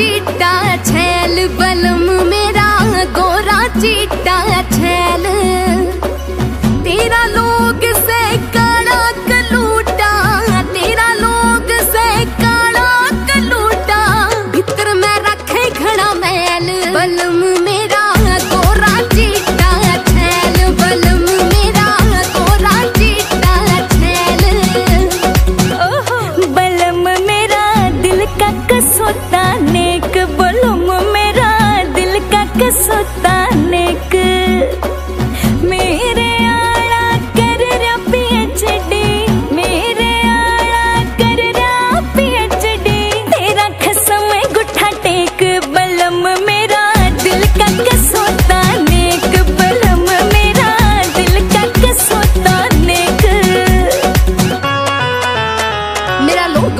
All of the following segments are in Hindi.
चीटा छैल बलम मेरा गोरा चीटा छैल। तेरा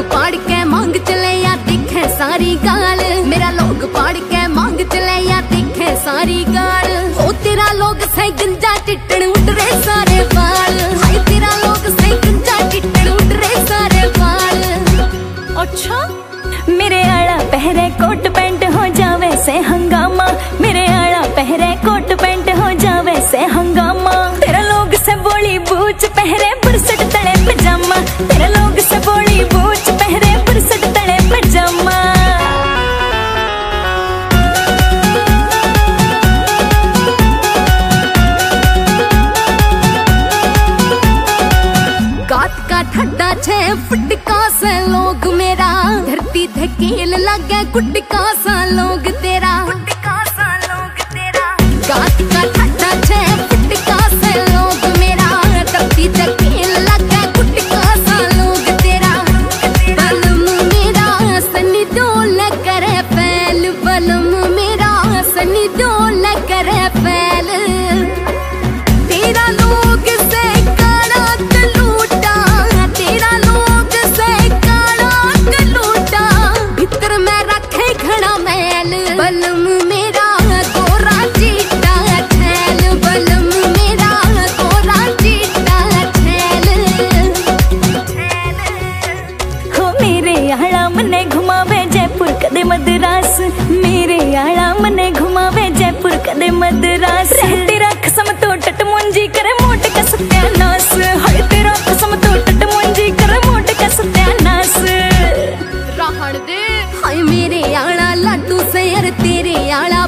ਲੋਗ ਪਾੜ ਕੇ ਮੰਗ ਚਲੇ ਆ ਸਾਰੀ ਗਾਲ। ਮੇਰਾ ਲੋਗ ਪਾੜ ਕੇ ਮੰਗ ਚਲੇ ਆ, ਦਿਖੇ ਸਾਰੀ ਗਾਲ। ਉਹ ਤੇਰਾ ਲੋਕ ਸੇ ਗੰਜਾ ਟਿੱਟਣ ਉੱਡਰੇ ਸਾਰੇ धकेल लगे गुटका सा लोग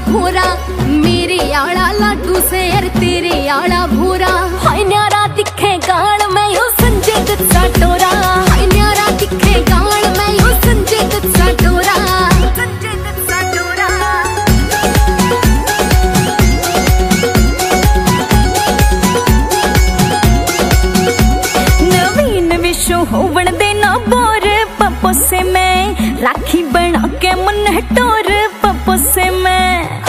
भूरा, मेरे आला लाडू शेर तेरे आला भूरा। हाय न्यारा, दिखे गाल, में यो संजय दत्ता साटोरा न्यारा, दिखे गाल संजय देना बोर, पपोसे मैं राखी बना के मन टोर você me